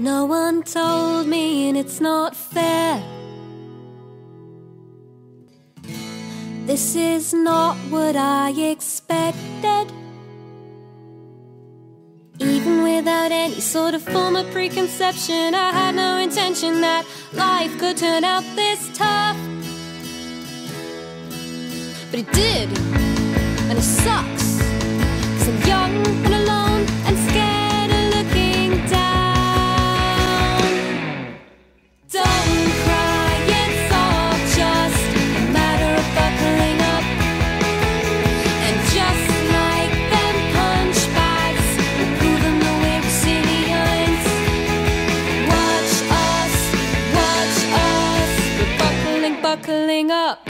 No one told me, and it's not fair. This is not what I expected. Even without any sort of former preconception, I had no intention that life could turn out this tough. But it did. buckling up.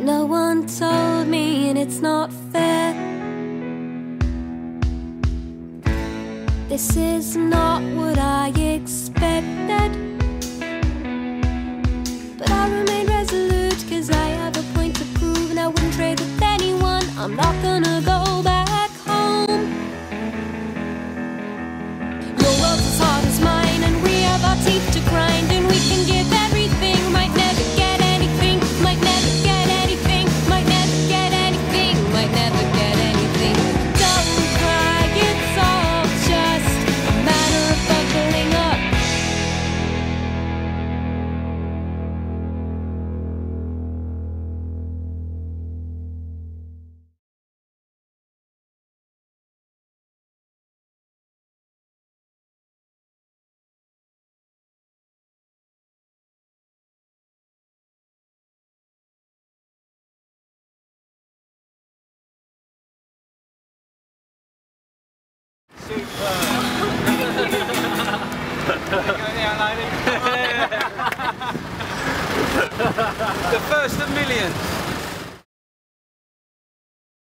No one told me, and it's not fair. This is not what I expected. But I remain resolute, cause I have a point to prove, and I wouldn't trade with anyone. I'm not gonna. the first of millions.